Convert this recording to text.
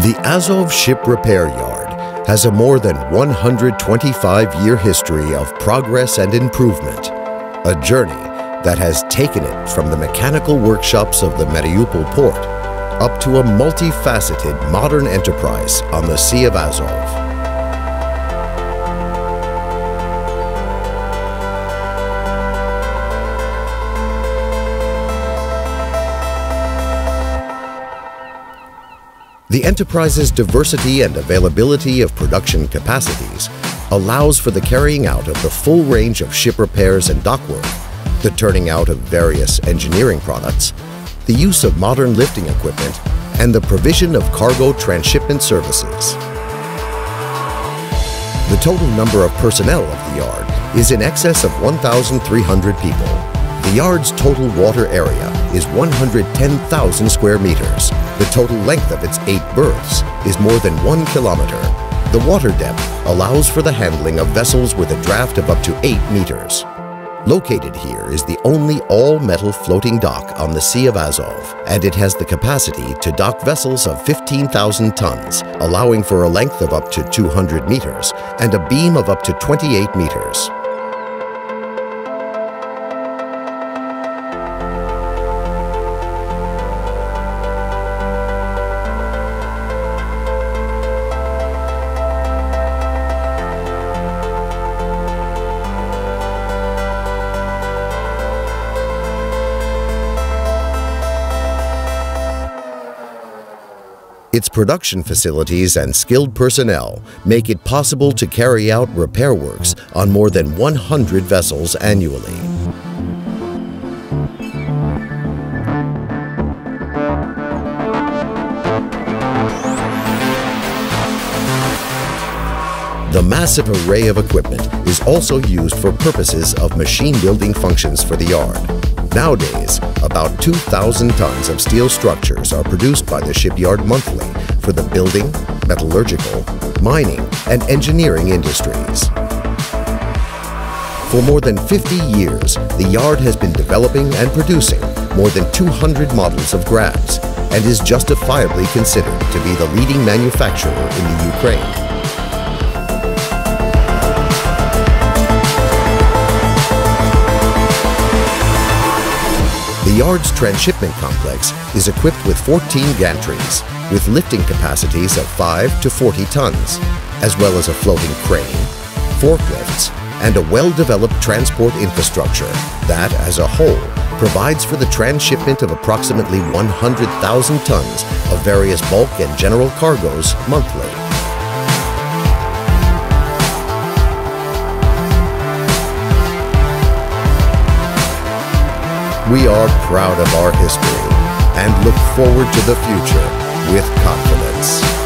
The Azov Ship Repair Yard has a more than 125-year history of progress and improvement, a journey that has taken it from the mechanical workshops of the Mariupol port up to a multifaceted modern enterprise on the Sea of Azov. The enterprise's diversity and availability of production capacities allows for the carrying out of the full range of ship repairs and dock work, the turning out of various engineering products, the use of modern lifting equipment, and the provision of cargo transshipment services. The total number of personnel of the yard is in excess of 1,300 people. The yard's total water area is 110,000 square meters. The total length of its eight berths is more than one kilometer. The water depth allows for the handling of vessels with a draft of up to eight meters. Located here is the only all-metal floating dock on the Sea of Azov, and it has the capacity to dock vessels of 15,000 tons, allowing for a length of up to 200 meters and a beam of up to 28 meters. Its production facilities and skilled personnel make it possible to carry out repair works on more than 100 vessels annually. The massive array of equipment is also used for purposes of machine building functions for the yard. Nowadays, about 2,000 tons of steel structures are produced by the shipyard monthly for the building, metallurgical, mining, and engineering industries. For more than 50 years, the yard has been developing and producing more than 200 models of grabs and is justifiably considered to be the leading manufacturer in the Ukraine. Yard's transshipment complex is equipped with 14 gantries with lifting capacities of 5 to 40 tons, as well as a floating crane, forklifts, and a well-developed transport infrastructure that, as a whole, provides for the transshipment of approximately 100,000 tons of various bulk and general cargoes monthly. We are proud of our history and look forward to the future with confidence.